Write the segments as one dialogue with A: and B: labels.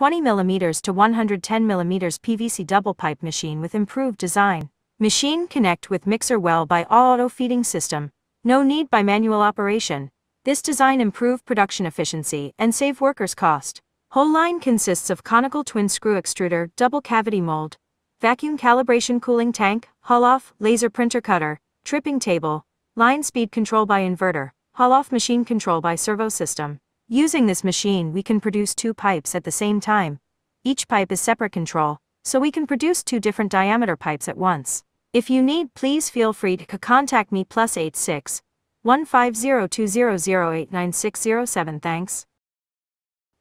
A: 20mm to 110mm PVC double pipe machine with improved design. Machine connect with mixer well by all auto feeding system. No need by manual operation. This design improve production efficiency and save workers cost. Whole line consists of conical twin screw extruder, double cavity mold, vacuum calibration cooling tank, haul off, laser printer cutter, tripping table, line speed control by inverter, haul off machine control by servo system. Using this machine we can produce two pipes at the same time. Each pipe is separate control, so we can produce two different diameter pipes at once. If you need please feel free to contact me plus 86 15020089607 thanks.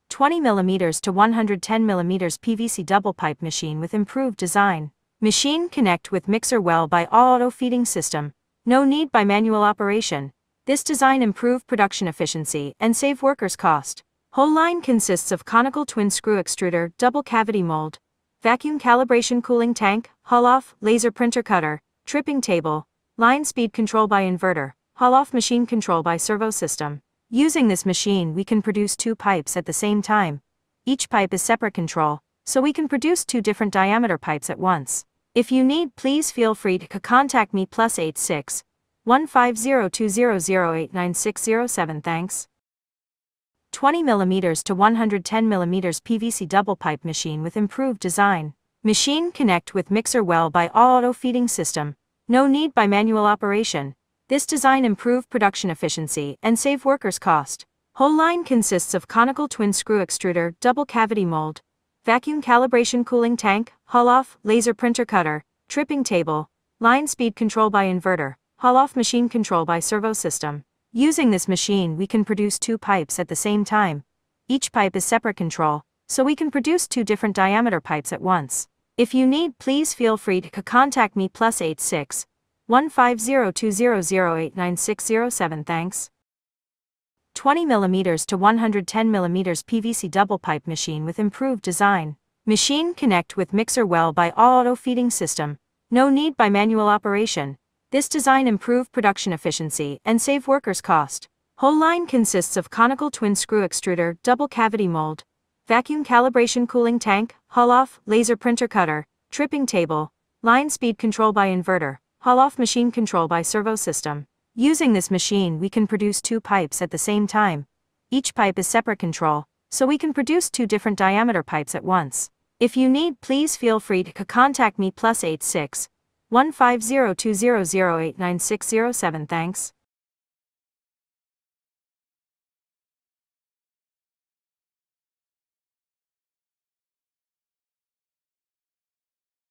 A: 20mm to 110mm PVC double pipe machine with improved design. Machine connect with mixer well by all auto feeding system. No need by manual operation. This design improve production efficiency and save workers cost. Whole line consists of conical twin screw extruder, double cavity mold, vacuum calibration cooling tank, haul off, laser printer cutter, tripping table, line speed control by inverter, haul off machine control by servo system. Using this machine we can produce two pipes at the same time. Each pipe is separate control, so we can produce two different diameter pipes at once. If you need please feel free to contact me plus 86 15020089607 thanks. 20mm to 110mm PVC double pipe machine with improved design. Machine connect with mixer well by all auto feeding system. No need by manual operation. This design improve production efficiency and save workers cost. Whole line consists of conical twin screw extruder, double cavity mold, vacuum calibration cooling tank, haul off, laser printer cutter, tripping table, line speed control by inverter, haul off machine control by servo system. Using this machine we can produce two pipes at the same time. Each pipe is separate control, so we can produce two different diameter pipes at once. If you need please feel free to contact me plus 86 15020089607 thanks. 20mm to 110mm PVC double pipe machine with improved design. Machine connect with mixer well by all auto feeding system. No need by manual operation. This design improve production efficiency and save workers cost. Whole line consists of conical twin screw extruder, double cavity mold, vacuum calibration cooling tank, haul off, laser printer cutter, tripping table, line speed control by inverter, haul off machine control by servo system. Using this machine we can produce two pipes at the same time. Each pipe is separate control, so we can produce two different diameter pipes at once. If you need please feel free to contact me plus 86 15020089607 thanks.